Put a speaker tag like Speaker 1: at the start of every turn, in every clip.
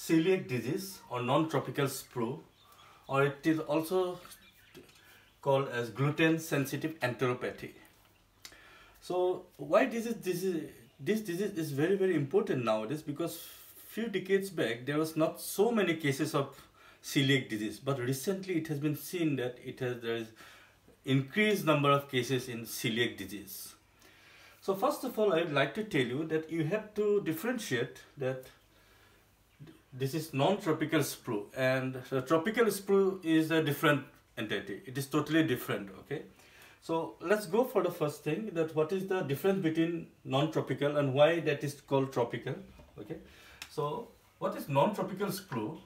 Speaker 1: celiac disease or non-tropical sprue or it is also called as gluten sensitive enteropathy. So why this is this is this disease is very very important nowadays because few decades back there was not so many cases of celiac disease but recently it has been seen that it has there is increased number of cases in celiac disease. So first of all I would like to tell you that you have to differentiate that this is non-tropical sprue and tropical sprue is a different entity. It is totally different okay? So let's go for the first thing that what is the difference between non-tropical and why that is called tropical okay? So what is non-tropical sprue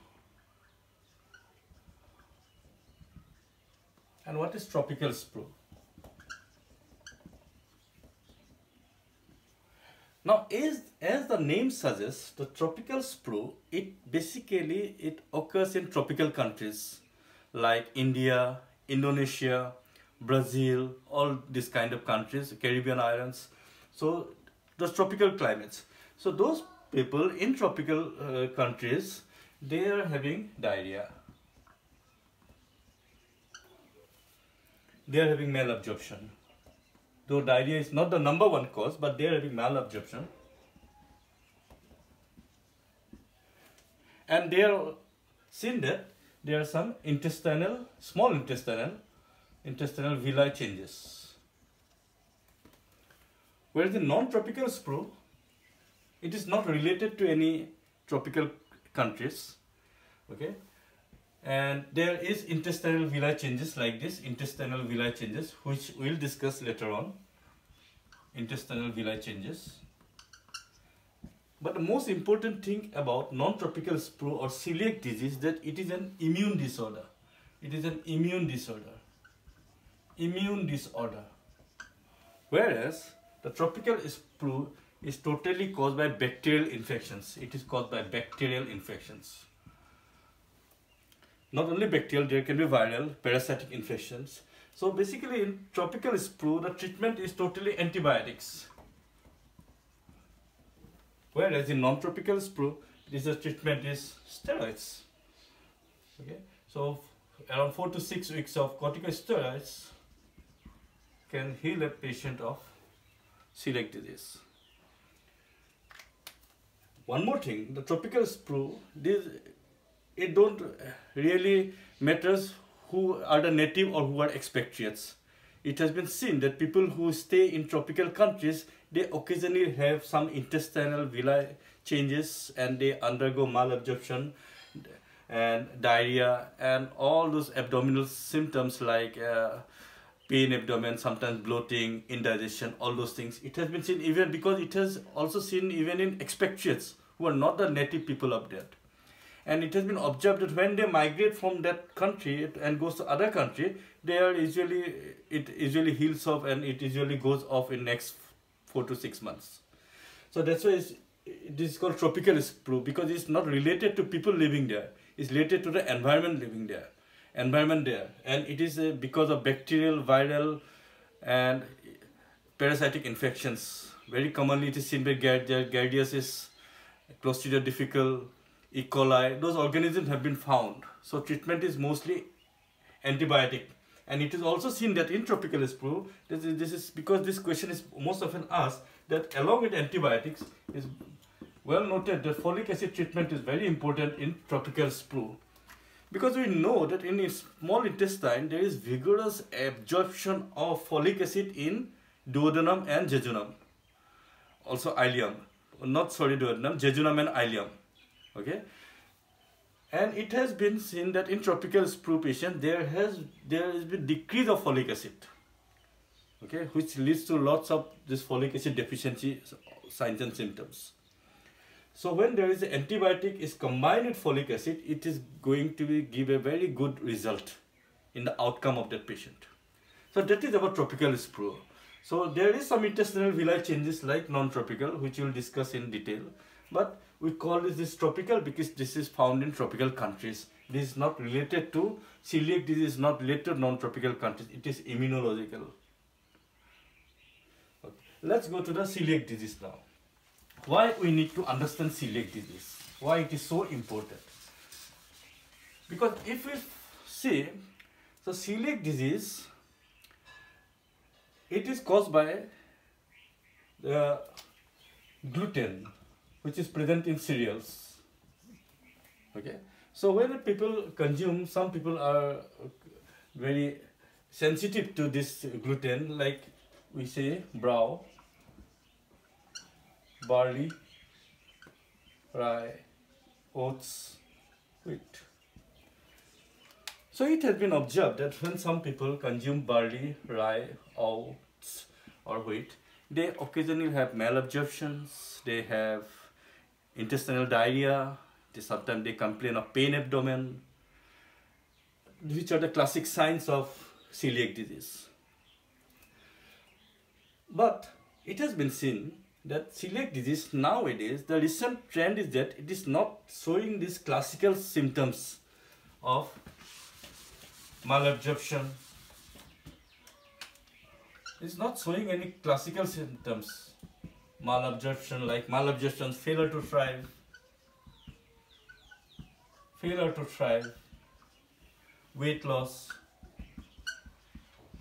Speaker 1: and what is tropical sprue Now, as, as the name suggests, the tropical sprue, it basically, it occurs in tropical countries like India, Indonesia, Brazil, all these kind of countries, Caribbean islands. So, those tropical climates. So, those people in tropical uh, countries, they are having diarrhea. They are having malabsorption though diarrhea is not the number one cause, but there will be malabsorption. And they are seen that there are some intestinal, small intestinal, intestinal villi changes. Whereas the non-tropical sprue, it is not related to any tropical countries. Okay, and there is intestinal villi changes like this intestinal villi changes which we'll discuss later on. Intestinal villi changes. But the most important thing about non-tropical sprue or celiac disease that it is an immune disorder. It is an immune disorder. Immune disorder. Whereas the tropical sprue is totally caused by bacterial infections. It is caused by bacterial infections not only bacterial, there can be viral, parasitic infections. So basically in tropical sprue, the treatment is totally antibiotics. Whereas in non-tropical sprue, this treatment is steroids. Okay, so around four to six weeks of corticosteroids can heal a patient of celiac disease. One more thing, the tropical sprue, this it don't really matters who are the native or who are expatriates. It has been seen that people who stay in tropical countries, they occasionally have some intestinal villi changes and they undergo malabsorption and diarrhea and all those abdominal symptoms like uh, pain abdomen, sometimes bloating, indigestion, all those things. It has been seen even because it has also seen even in expatriates who are not the native people of that and it has been observed that when they migrate from that country and goes to other country they are usually it usually heals off and it usually goes off in next four to six months. So that's why it's, this is called tropical sprue because it's not related to people living there. It's related to the environment living there environment there. And it is uh, because of bacterial viral and parasitic infections. Very commonly it is seen by giardiasis clostridia difficile E. coli, those organisms have been found. So treatment is mostly antibiotic. And it is also seen that in tropical sprue, this is, this is because this question is most often asked, that along with antibiotics, is well noted that folic acid treatment is very important in tropical sprue. Because we know that in small intestine, there is vigorous absorption of folic acid in duodenum and jejunum. Also ileum. Not sorry duodenum, jejunum and ileum okay? And it has been seen that in tropical sprue patients there has there has been decrease of folic acid. Okay? Which leads to lots of this folic acid deficiency signs and symptoms. So when there is an antibiotic is combined with folic acid it is going to give a very good result in the outcome of that patient. So that is about tropical sprue so there is some intestinal villi changes like non-tropical which we will discuss in detail but we call this, this tropical because this is found in tropical countries. This is not related to celiac disease, not related to non-tropical countries. It is immunological. Okay. Let's go to the celiac disease now. Why we need to understand celiac disease? why it is so important. Because if we see, so celiac disease, it is caused by the gluten, which is present in cereals. Okay, so when people consume, some people are very sensitive to this gluten, like we say brow, barley, rye, oats, wheat. So it has been observed that when some people consume barley, rye, oats or wheat, they occasionally have malabsorptions, they have intestinal diarrhea, they, sometimes they complain of pain abdomen, which are the classic signs of celiac disease. But it has been seen that celiac disease nowadays, the recent trend is that it is not showing these classical symptoms of malabsorption. It's not showing any classical symptoms. Malabsorption like malabsorption, failure to thrive, failure to thrive, weight loss,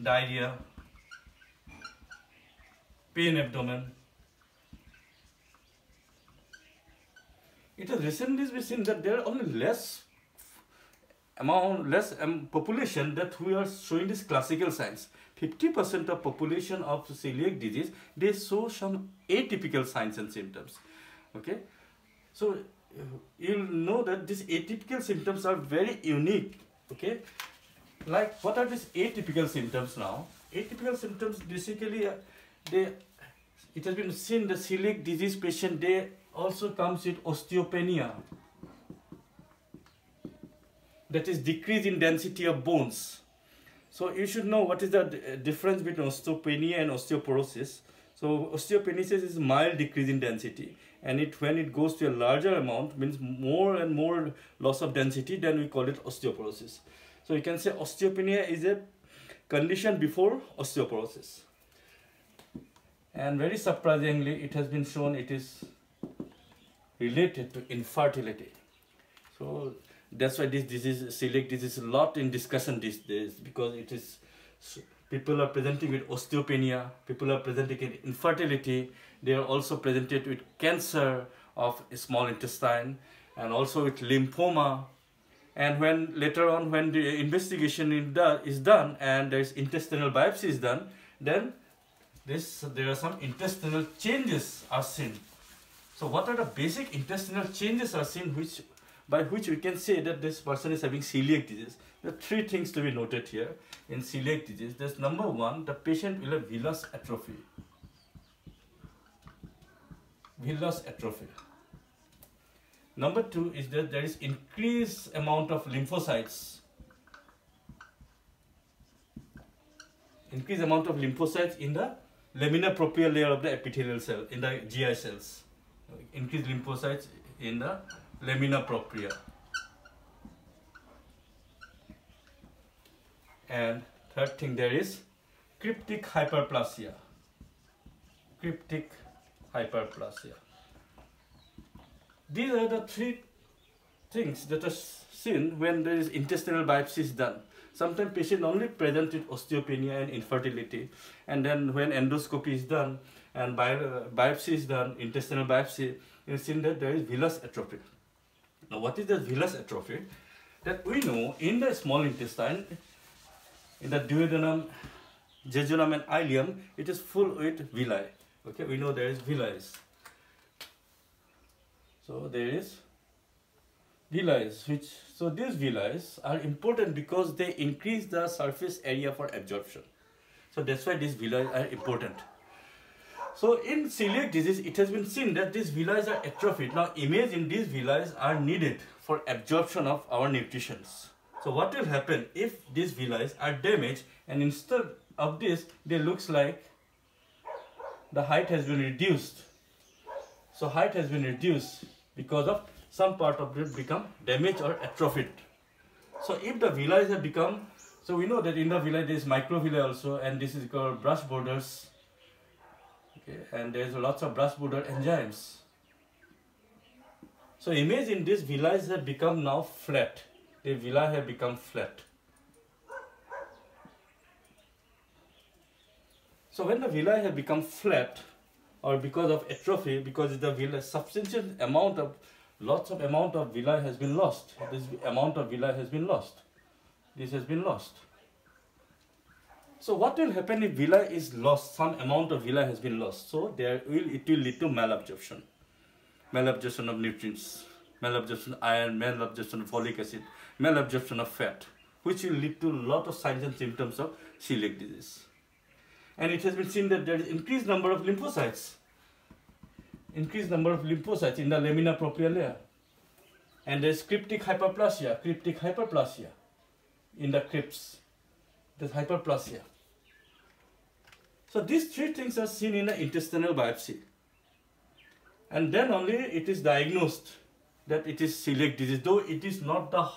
Speaker 1: diarrhea, pain abdomen. It has recently been seen that there are only less amount, less um, population that we are showing these classical signs. 50% of population of celiac disease, they show some atypical signs and symptoms. Okay, so you'll know that these atypical symptoms are very unique. Okay, like what are these atypical symptoms now? Atypical symptoms basically, uh, they it has been seen the celiac disease patient they also comes with osteopenia that is decrease in density of bones so you should know what is the uh, difference between osteopenia and osteoporosis. So osteopenisis is mild decrease in density. And it when it goes to a larger amount means more and more loss of density then we call it osteoporosis. So you can say osteopenia is a condition before osteoporosis. And very surprisingly it has been shown it is related to infertility. So that's why this disease celiac disease is a lot in discussion these days because it is people are presenting with osteopenia people are presenting with infertility they are also presented with cancer of small intestine and also with lymphoma and when later on when the investigation is done and there is intestinal biopsy is done then this there are some intestinal changes are seen. So what are the basic intestinal changes are seen which by which we can say that this person is having celiac disease. There are three things to be noted here in celiac disease. There's number one, the patient will have villus atrophy. Villus atrophy. Number two is that there is increased amount of lymphocytes. Increased amount of lymphocytes in the lamina propria layer of the epithelial cell in the GI cells. Increased lymphocytes in the lamina propria. And third thing there is cryptic hyperplasia. Cryptic hyperplasia. These are the three things that are seen when there is intestinal biopsy is done. Sometimes patient only present with osteopenia and infertility. And then when endoscopy is done and bi biopsy is done, intestinal biopsy, you seen that there is villus atrophy. Now what is the villus atrophy? That we know in the small intestine, in the duodenum, jejunum and ileum, it is full with villi. Okay, we know there is villi. So there is villi, which so these villi are important because they increase the surface area for absorption. So that's why these villi are important. So in celiac disease, it has been seen that these villi are atrophied. Now imagine these villi are needed for absorption of our nutritions. So what will happen if these villi are damaged and instead of this, they looks like the height has been reduced. So height has been reduced because of some part of it become damaged or atrophied. So if the villi have become, so we know that in the villi there is microvilli also and this is called brush borders. Okay, and there is lots of brush border enzymes. So imagine these villi have become now flat. The villi have become flat. So when the villi have become flat, or because of atrophy, because the villi, substantial amount of, lots of amount of villi has been lost. This amount of villi has been lost. This has been lost. So what will happen if villi is lost, some amount of villi has been lost? So there will, it will lead to malabsorption. Malabsorption of nutrients, malabsorption of iron, malabsorption of folic acid, malabsorption of fat, which will lead to a lot of signs and symptoms of celiac disease. And it has been seen that there is increased number of lymphocytes, increased number of lymphocytes in the lamina propria layer. And there is cryptic hyperplasia, cryptic hyperplasia in the crypts. There's hyperplasia. So these three things are seen in an intestinal biopsy. And then only it is diagnosed that it is celiac disease, though it is not the,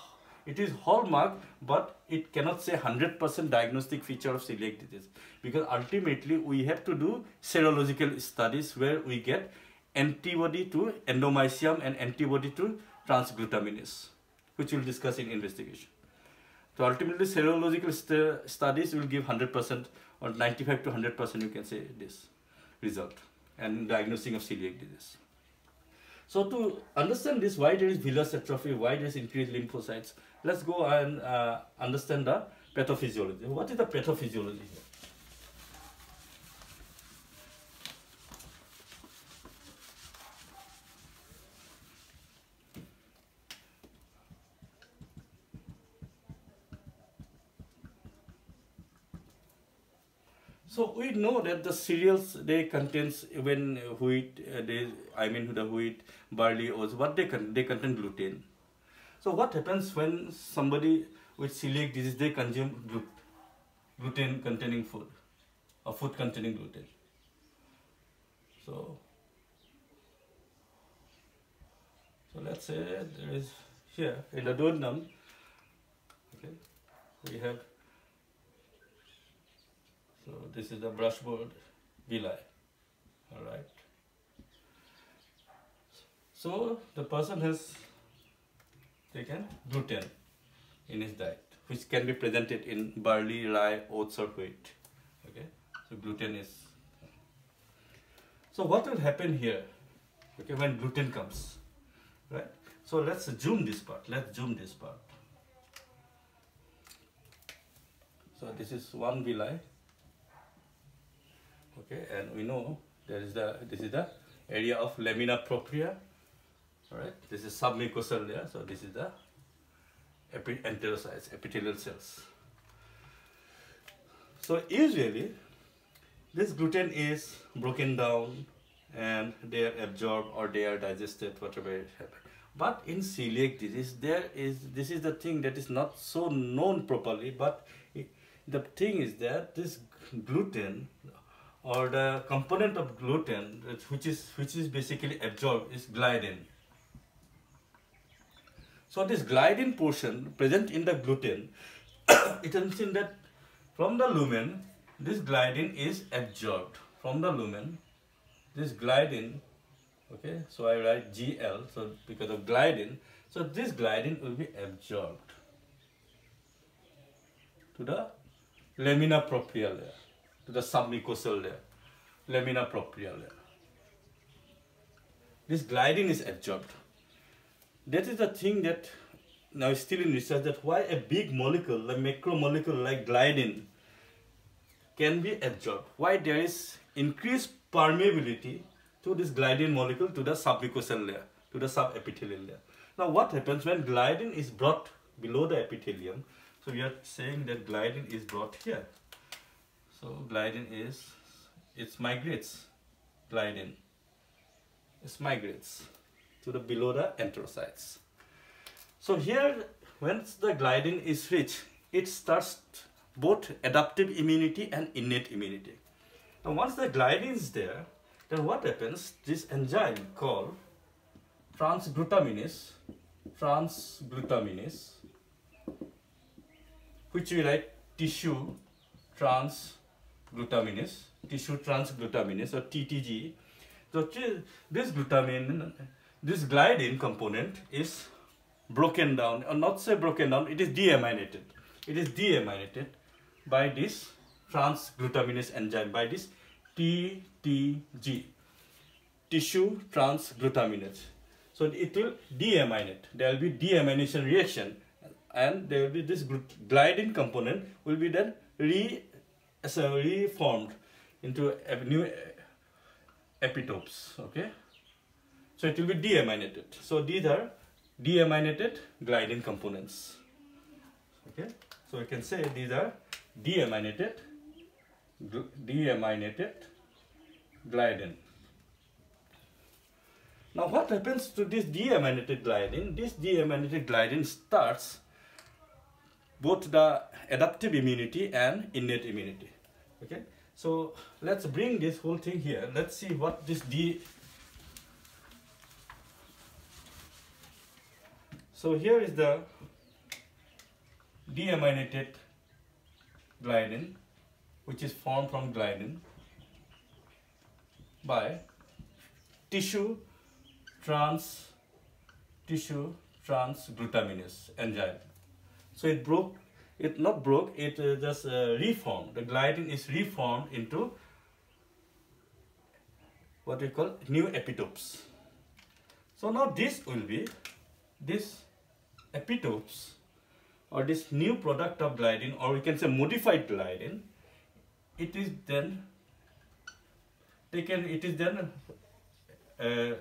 Speaker 1: it is hallmark, but it cannot say 100% diagnostic feature of celiac disease. Because ultimately we have to do serological studies where we get antibody to endomysium and antibody to transglutaminase, which we'll discuss in investigation. So ultimately serological st studies will give 100% or 95 to 100% you can say this result and diagnosing of celiac disease. So to understand this, why there is villus atrophy, why there is increased lymphocytes, let's go and uh, understand the pathophysiology. What is the pathophysiology here? So we know that the cereals they contains when wheat, uh, they I mean the wheat, barley, oats, what they con they contain gluten. So what happens when somebody with celiac disease they consume glut gluten containing food, or food containing gluten. So so let's say there is here in the duodenum, okay, we have so this is the brush border villi. All right. So the person has taken gluten in his diet, which can be presented in barley, rye, oats, or wheat. Okay. So gluten is. So what will happen here? Okay, when gluten comes, right? So let's zoom this part. Let's zoom this part. So this is one villi okay and we know there is the this is the area of lamina propria. All right this is submucosal layer so this is the epi enterocytes epithelial cells. So usually this gluten is broken down and they are absorbed or they are digested whatever it happens but in celiac disease there is this is the thing that is not so known properly but it, the thing is that this gluten or the component of gluten which is which is basically absorbed is gliadin. So this gliadin portion present in the gluten, it is seen that from the lumen, this gliadin is absorbed. From the lumen, this gliadin, okay, so I write GL, so because of gliadin, so this gliadin will be absorbed to the lamina propria layer to the submucosal layer, lamina propria layer. This gliadin is absorbed. That is the thing that now is still in research that why a big molecule, a macromolecule like gliadin can be absorbed. Why there is increased permeability to this gliadin molecule to the submucosal layer, to the subepithelial layer. Now what happens when gliadin is brought below the epithelium? So we are saying that gliadin is brought here. So gliadin is, it migrates, gliadin, it migrates to the below the enterocytes. So here, once the gliadin is rich, it starts both adaptive immunity and innate immunity. Now once the gliadin is there, then what happens? This enzyme called transglutaminase, transglutaminase, which we write tissue trans glutaminase, tissue transglutaminase or TTG. So this glutamine this gliadin component is broken down, or not say broken down, it is deaminated. It is deaminated by this transglutaminase enzyme, by this TTG, tissue transglutaminase. So it will deaminate. There will be deamination reaction and there will be this gliadin component will be then re, so reformed into new uh, epitopes. Okay. So it will be deaminated. So these are deaminated gliadin components. Okay, so we can say these are deaminated, deaminated gliadin. Now what happens to this deaminated gliadin? This deaminated gliadin starts both the adaptive immunity and innate immunity. Okay, so let's bring this whole thing here. Let's see what this D So here is the deaminated gliadin which is formed from gliadin by tissue trans tissue transglutaminase enzyme. So it broke, it not broke, it uh, just uh, reformed. The gliadin is reformed into what we call new epitopes. So now this will be this epitopes or this new product of gliadin or we can say modified gliadin it is then taken it is then uh,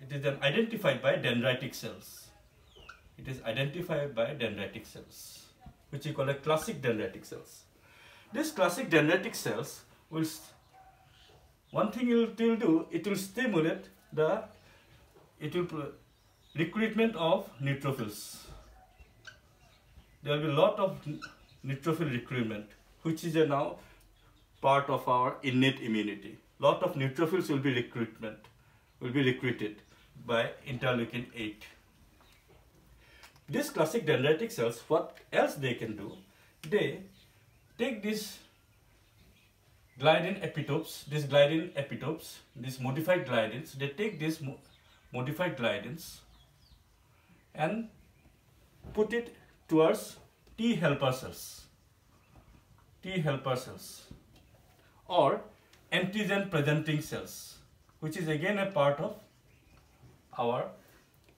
Speaker 1: it is then identified by dendritic cells it is identified by dendritic cells which we call a classic dendritic cells this classic dendritic cells will one thing it will do it will stimulate the it will recruitment of neutrophils there will be a lot of neutrophil recruitment, which is now part of our innate immunity. Lot of neutrophils will be recruitment, will be recruited by interleukin 8. These classic dendritic cells, what else they can do? They take these gliadin epitopes, these gliadin epitopes, these modified gliadins, they take these mo modified gliadins and put it towards T helper cells, T helper cells or antigen presenting cells which is again a part of our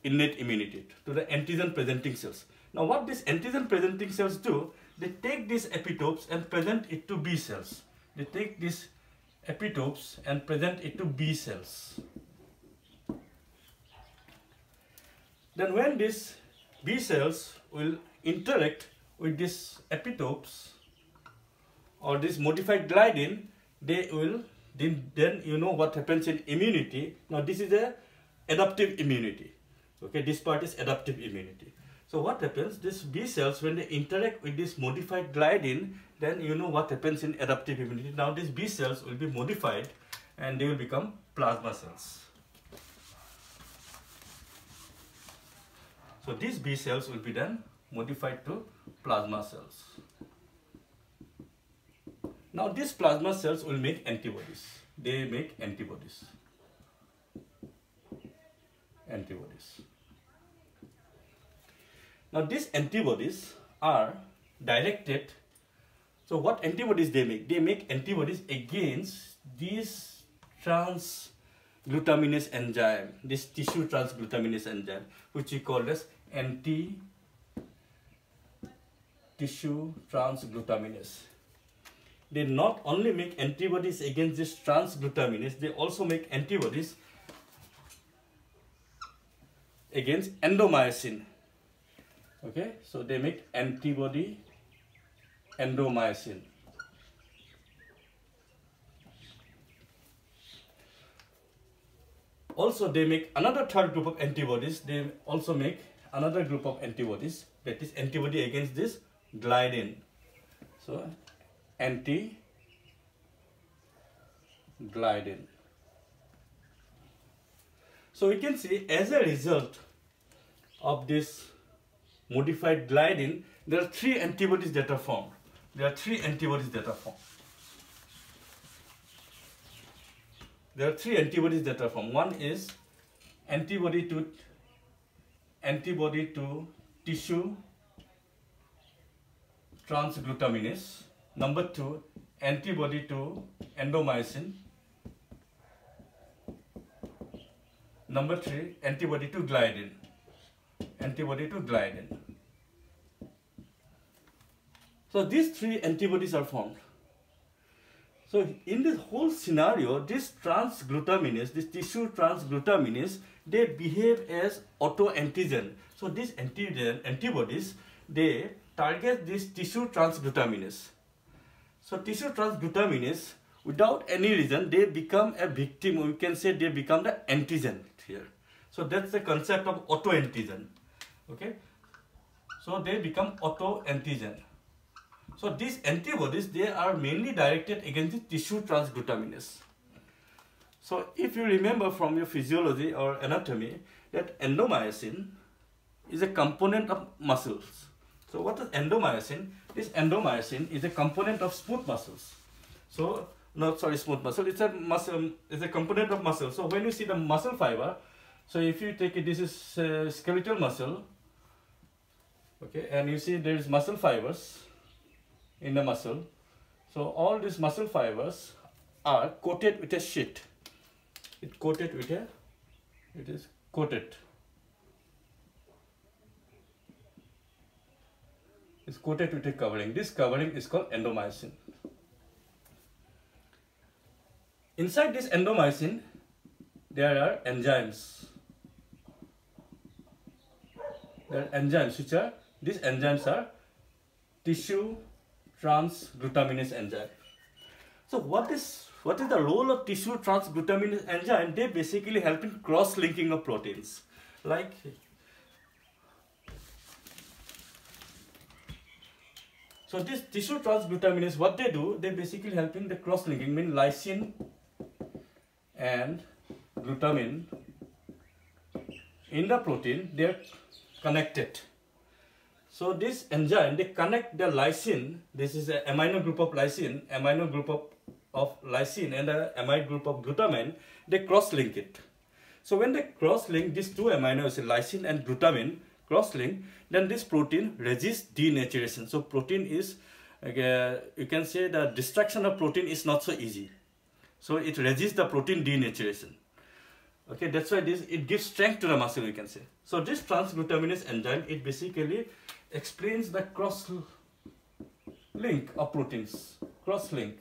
Speaker 1: innate immunity to the antigen presenting cells. Now what these antigen presenting cells do, they take these epitopes and present it to B cells. They take these epitopes and present it to B cells. Then when these B cells will interact with these epitopes or this modified gliadin, they will then, then you know what happens in immunity. Now this is a adaptive immunity. Okay, this part is adaptive immunity. So what happens? These B cells, when they interact with this modified gliadin, then you know what happens in adaptive immunity. Now these B cells will be modified and they will become plasma cells. So these B cells will be then modified to plasma cells. Now these plasma cells will make antibodies. They make antibodies. Antibodies. Now these antibodies are directed. So what antibodies they make? They make antibodies against these transglutaminase enzyme, this tissue transglutaminase enzyme, which we call as anti tissue transglutaminase. They not only make antibodies against this transglutaminase, they also make antibodies against endomycin. Okay, so they make antibody endomycin. Also, they make another third group of antibodies. They also make another group of antibodies that is antibody against this gliadin. So anti gliadin. So we can see as a result of this modified gliadin, there are three antibodies that are formed. There are three antibodies that are formed. There are three antibodies that are formed. One is antibody to antibody to tissue transglutaminase. Number two, antibody to endomycin. Number three, antibody to gliadin. Antibody to gliadin. So these three antibodies are formed. So in this whole scenario, this transglutaminase, this tissue transglutaminase, they behave as autoantigen. So these antigen antibodies, they target this tissue transglutaminase. So tissue transglutaminase, without any reason, they become a victim, we can say they become the antigen here. So that's the concept of autoantigen. Okay. So they become autoantigen. So these antibodies, they are mainly directed against the tissue transglutaminase. So if you remember from your physiology or anatomy that endomycin is a component of muscles. So what is endomycin? This endomycin is a component of smooth muscles. So not sorry smooth muscle, it's a muscle, it's a component of muscle. So when you see the muscle fiber, so if you take it, this is uh, skeletal muscle, okay, and you see there is muscle fibers in the muscle. So all these muscle fibers are coated with a sheet. It coated with a, it is coated. It's coated with a covering. This covering is called endomycin. Inside this endomycin, there are enzymes. There are enzymes which are, these enzymes are tissue transglutaminase enzyme. So what is what is the role of tissue transglutaminase enzyme? They basically help in cross-linking of proteins. Like so this tissue transglutaminase, what they do, they basically help in the cross-linking, mean lysine and glutamine in the protein, they're connected. So this enzyme, they connect the lysine, this is an amino group of lysine, amino group of, of lysine and the amide group of glutamine, they cross-link it. So when they cross-link these two amino acids, lysine and glutamine, cross-link, then this protein resists denaturation. So protein is, uh, you can say the destruction of protein is not so easy. So it resists the protein denaturation. Okay, that's why this it gives strength to the muscle, you can say. So this transglutaminase enzyme, it basically explains the cross link of proteins, cross link,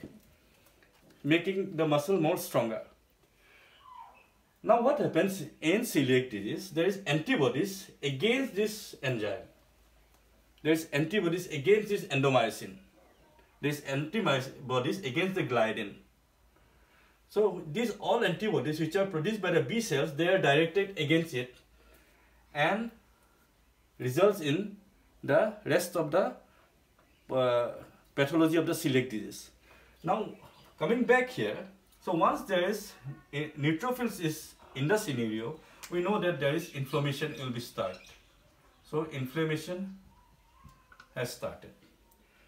Speaker 1: making the muscle more stronger. Now what happens in celiac disease, there is antibodies against this enzyme. There is antibodies against this endomycin. There is antibodies against the gliadin. So these all antibodies which are produced by the B cells, they are directed against it and results in the rest of the uh, pathology of the celiac disease. Now, coming back here, so once there is neutrophils is in the scenario, we know that there is inflammation will be started. So inflammation has started.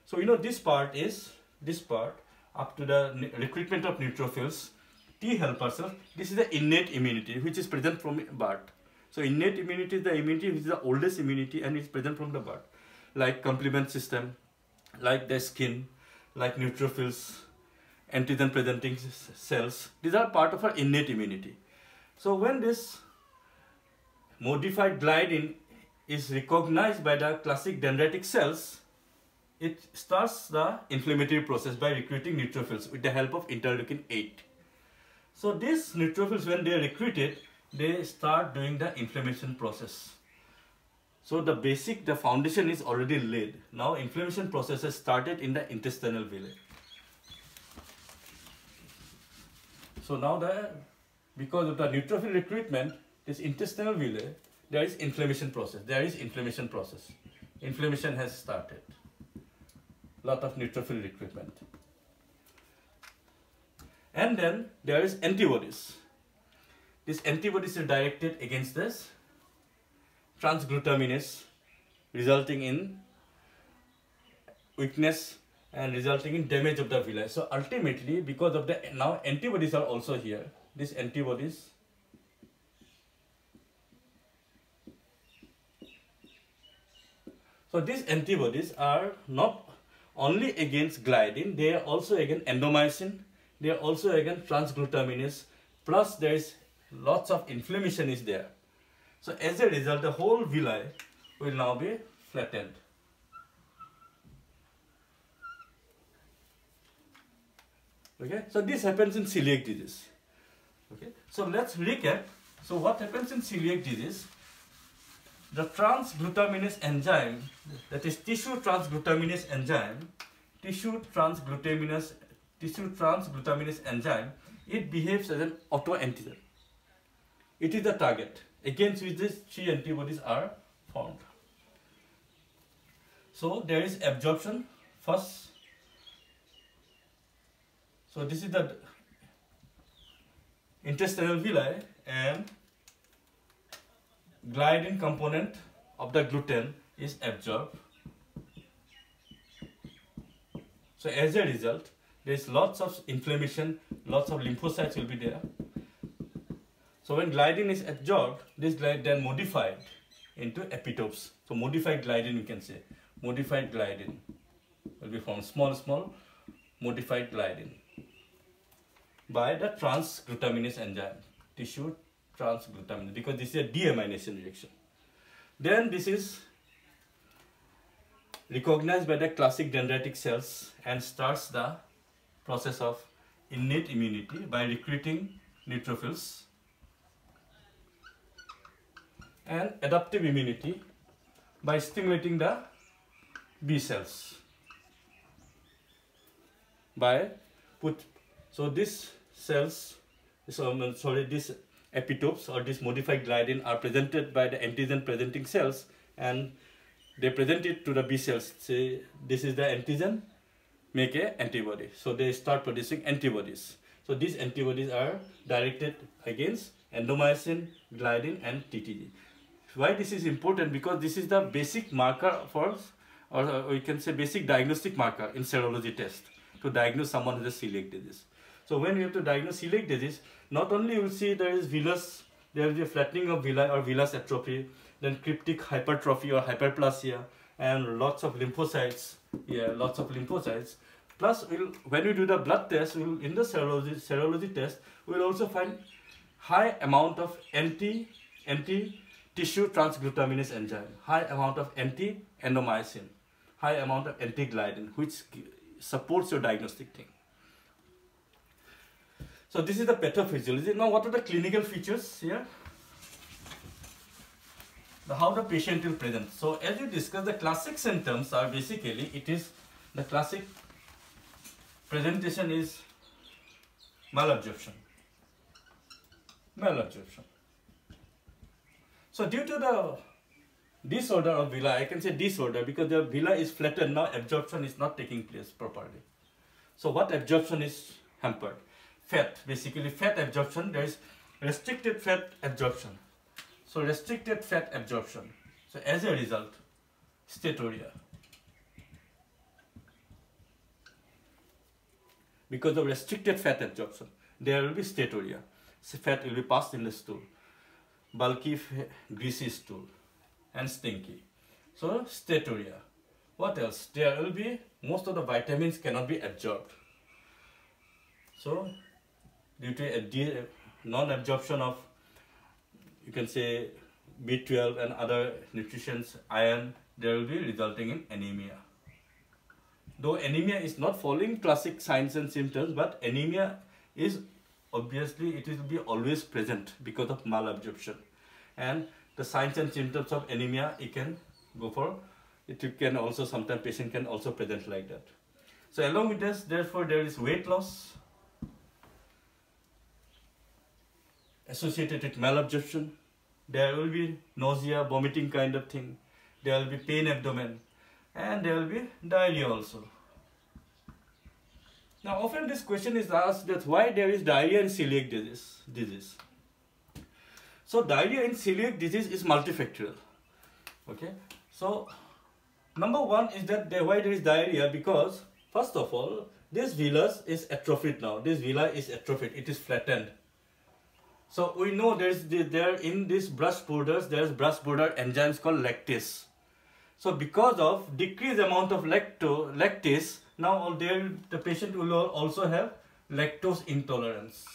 Speaker 1: So you know this part is this part up to the recruitment of neutrophils, T helper cells. This is the innate immunity which is present from birth. So innate immunity is the immunity which is the oldest immunity and it's present from the birth. Like complement system, like the skin, like neutrophils, antigen presenting cells. These are part of our innate immunity. So when this modified gliadin is recognized by the classic dendritic cells, it starts the inflammatory process by recruiting neutrophils with the help of interleukin 8. So these neutrophils when they are recruited, they start doing the inflammation process. So the basic, the foundation is already laid. Now inflammation process has started in the intestinal villi. So now the, because of the neutrophil recruitment, this intestinal villi, there is inflammation process. There is inflammation process. Inflammation has started. Lot of neutrophil recruitment. And then there is antibodies. These antibodies are directed against this transglutaminase, resulting in weakness and resulting in damage of the villi. So ultimately, because of the now antibodies are also here. These antibodies So these antibodies are not only against gliadin, they are also against endomycin, they are also against transglutaminase, plus there is lots of inflammation is there. So as a result, the whole villi will now be flattened. Okay, so this happens in celiac disease. Okay, so let's recap. So what happens in celiac disease? The transglutaminase enzyme, that is tissue transglutaminase enzyme, tissue transglutaminase, tissue transglutaminase enzyme, it behaves as an autoantigen. It is the target against which these three antibodies are formed. So there is absorption first so this is the intestinal villi and gliadin component of the gluten is absorbed. So as a result, there is lots of inflammation, lots of lymphocytes will be there. So when gliadin is absorbed, this gliadin then modified into epitopes. So modified gliadin, we can say, modified gliadin will be formed, small, small modified gliadin by the transglutaminase enzyme, tissue transglutaminase, because this is a deamination reaction. Then this is recognized by the classic dendritic cells and starts the process of innate immunity by recruiting neutrophils and adaptive immunity by stimulating the B cells by put so these cells, so, um, sorry, these epitopes or this modified gliadin are presented by the antigen presenting cells and they present it to the B cells. Say this is the antigen, make a antibody. So they start producing antibodies. So these antibodies are directed against endomycin, gliadin and TTG. Why this is important? Because this is the basic marker for, or we can say basic diagnostic marker in serology test to diagnose someone with a celiac disease. So when you have to diagnose celiac disease, not only you will see there is villus, there will be a flattening of villi or villus atrophy, then cryptic hypertrophy or hyperplasia, and lots of lymphocytes. Yeah, lots of lymphocytes. Plus, we'll, when we do the blood test, we'll, in the serology, serology test, we'll also find high amount of anti, anti tissue transglutaminase enzyme, high amount of anti-endomycin, high amount of anti-gliadin, which supports your diagnostic thing. So this is the pathophysiology. Now what are the clinical features here? The, how the patient will present. So as you discussed, the classic symptoms are basically, it is, the classic presentation is malabsorption. Malabsorption. So due to the disorder of villi, I can say disorder because the villi is flattened now, absorption is not taking place properly. So what absorption is hampered? fat, basically fat absorption, there is restricted fat absorption. So restricted fat absorption. So as a result, steatorrhea. Because of restricted fat absorption, there will be steatorrhea. So fat will be passed in the stool. Bulky, greasy stool and stinky. So steatorrhea. What else? There will be, most of the vitamins cannot be absorbed. So due to non-absorption of, you can say, B12 and other nutrients, iron, there will be resulting in anemia. Though anemia is not following classic signs and symptoms, but anemia is obviously it will be always present because of malabsorption. And the signs and symptoms of anemia, it can go for, it can also, sometimes patient can also present like that. So along with this, therefore there is weight loss, associated with malabsorption. There will be nausea, vomiting kind of thing. There will be pain abdomen and there will be diarrhea also. Now often this question is asked that why there is diarrhea in celiac disease. disease. So diarrhea in celiac disease is multifactorial. Okay. So number one is that there, why there is diarrhea because first of all this villus is atrophied now. This villi is atrophied. It is flattened. So we know there's there in this brush borders, there's brush border enzymes called lactase. So because of decreased amount of lacto lactase, now there the patient will also have lactose intolerance.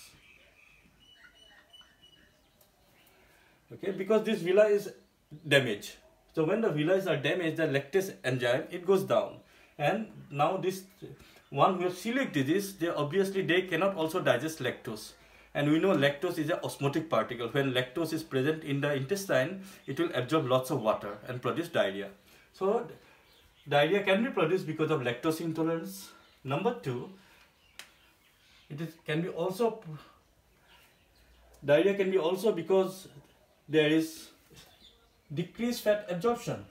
Speaker 1: Okay, because this villi is damaged. So when the villi are damaged, the lactase enzyme it goes down, and now this one who has celiac disease, they obviously they cannot also digest lactose. And we know lactose is an osmotic particle. When lactose is present in the intestine, it will absorb lots of water and produce diarrhea. So diarrhea can be produced because of lactose intolerance. Number two, it is can be also diarrhea can be also because there is decreased fat absorption,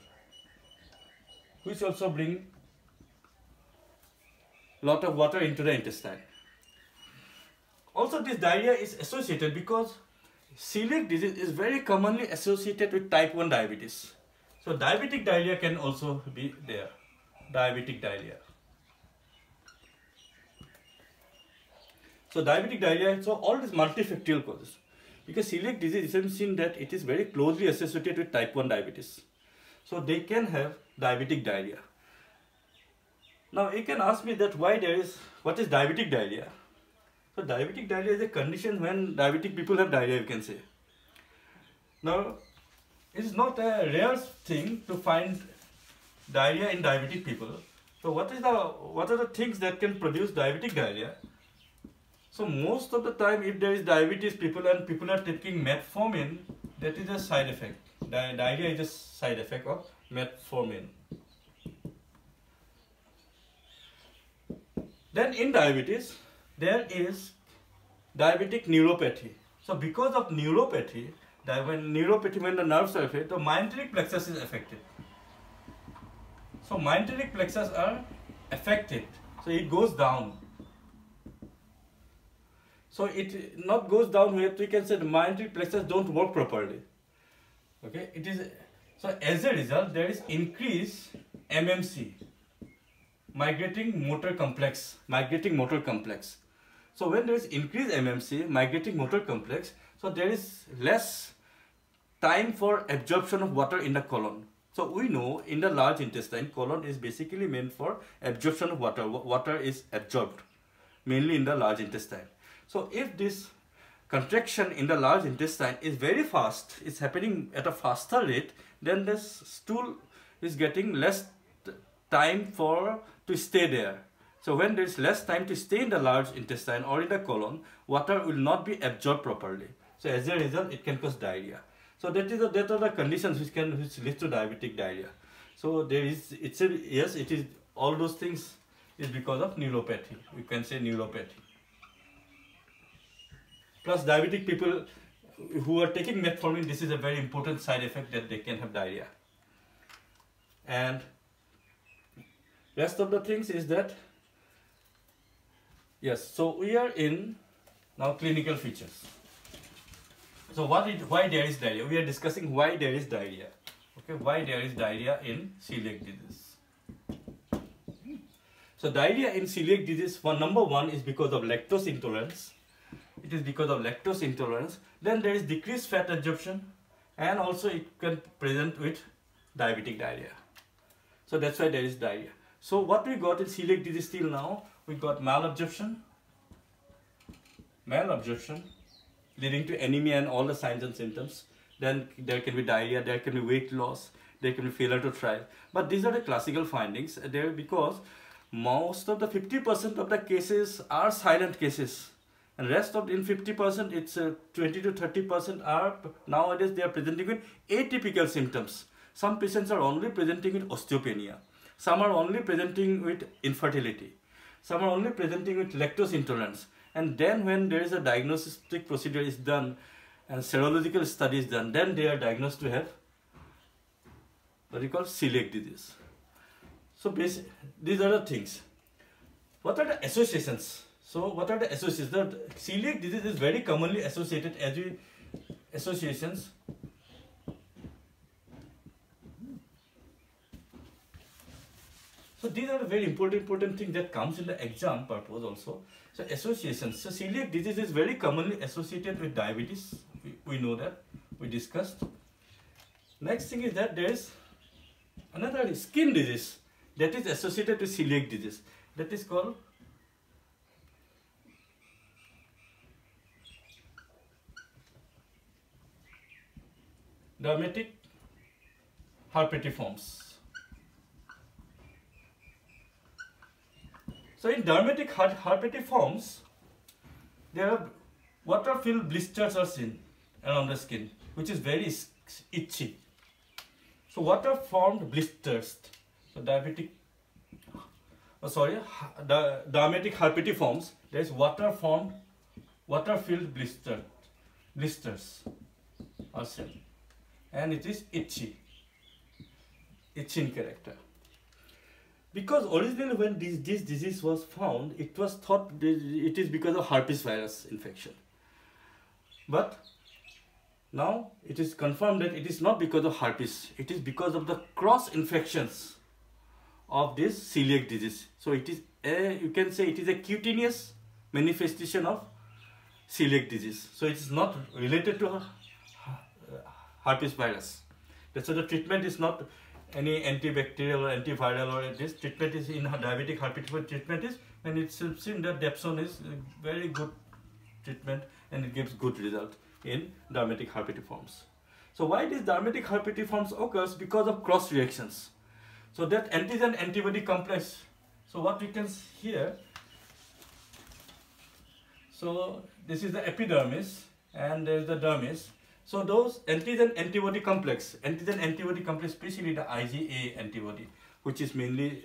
Speaker 1: which also bring lot of water into the intestine. Also, this diarrhea is associated because celiac disease is very commonly associated with type 1 diabetes. So, diabetic diarrhea can also be there. Diabetic diarrhea. So, diabetic diarrhea, so all these multifactorial causes. Because celiac disease is seen that it is very closely associated with type 1 diabetes. So, they can have diabetic diarrhea. Now you can ask me that why there is, what is diabetic diarrhea? So diabetic diarrhea is a condition when diabetic people have diarrhea you can say. Now it is not a rare thing to find diarrhea in diabetic people. So what is the what are the things that can produce diabetic diarrhea? So most of the time if there is diabetes people and people are taking metformin, that is a side effect. Di diarrhea is a side effect of metformin. Then in diabetes, there is diabetic neuropathy. So because of neuropathy, neuropathy when the nerves are affected, the myenteric plexus is affected. So myenteric plexus are affected. So it goes down. So it not goes down where we can say the myenteric plexus don't work properly. Okay, it is so as a result there is increase MMC migrating motor complex, migrating motor complex. So when there is increased MMC, migrating motor complex, so there is less time for absorption of water in the colon. So we know in the large intestine, colon is basically meant for absorption of water. Water is absorbed mainly in the large intestine. So if this contraction in the large intestine is very fast, it's happening at a faster rate, then this stool is getting less time for to stay there. So when there is less time to stay in the large intestine or in the colon, water will not be absorbed properly. So as a result, it can cause diarrhea. So that is the, that are the conditions which can which lead to diabetic diarrhea. So there is it's a yes, it is all those things is because of neuropathy. We can say neuropathy. Plus diabetic people who are taking metformin, this is a very important side effect that they can have diarrhea. And rest of the things is that yes so we are in now clinical features so what is why there is diarrhea? We are discussing why there is diarrhea. Okay why there is diarrhea in celiac disease. So diarrhea in celiac disease for number one is because of lactose intolerance. It is because of lactose intolerance. Then there is decreased fat absorption and also it can present with diabetic diarrhea. So that's why there is diarrhea. So what we got in celiac disease till now, we got malabsorption, malabsorption leading to anemia and all the signs and symptoms. Then there can be diarrhea, there can be weight loss, there can be failure to thrive. But these are the classical findings there because most of the 50% of the cases are silent cases and rest of in 50% it's uh, 20 to 30% are nowadays they are presenting with atypical symptoms. Some patients are only presenting with osteopenia. Some are only presenting with infertility. Some are only presenting with lactose intolerance. And then when there is a diagnostic procedure is done and serological study is done, then they are diagnosed to have what we call celiac disease. So these are the things. What are the associations? So what are the associations? The celiac disease is very commonly associated as we associations So these are very important important things that comes in the exam purpose also. So associations. So celiac disease is very commonly associated with diabetes. We, we know that. We discussed. Next thing is that there is another skin disease that is associated with celiac disease. That is called dermatitis herpetiformis. So in dermatitis herpetiformis, there are water-filled blisters are seen around the skin, which is very itchy. So water-formed blisters, so diabetic, oh sorry, the dermatitis herpetiformis, there is water-formed, water-filled blister, blisters are seen, and it is itchy, itchy in character. Because originally when this, this disease was found, it was thought it is because of herpes virus infection. But now it is confirmed that it is not because of herpes, it is because of the cross infections of this celiac disease. So it is a, you can say it is a cutaneous manifestation of celiac disease. So it is not related to uh, herpes virus. That's why the treatment is not any antibacterial or antiviral or this treatment is in diabetic herpetiform treatment is and it's seen that Dapsone is very good treatment and it gives good result in dermatitis herpetiformis. So why these dermatitis herpetiformis occurs? Because of cross reactions. So that antigen antibody complex. So what we can see here. So this is the epidermis and there is the dermis. So those antigen antibody complex, antigen antibody complex, especially the IgA antibody, which is mainly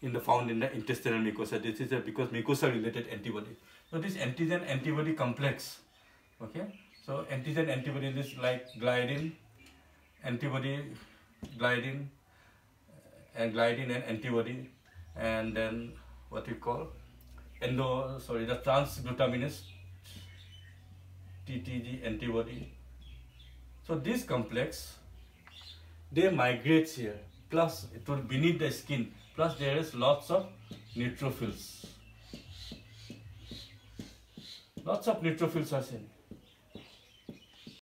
Speaker 1: in the found in the intestinal mucosa. This is a, because mucosa related antibody. So this antigen antibody complex, okay. So antigen antibody is like gliadin, antibody, gliadin, and uh, gliadin and antibody, and then what we call endo, sorry, the transglutaminase TTG antibody so this complex, they migrate here. Plus it will beneath the skin. Plus there is lots of neutrophils. Lots of neutrophils are seen.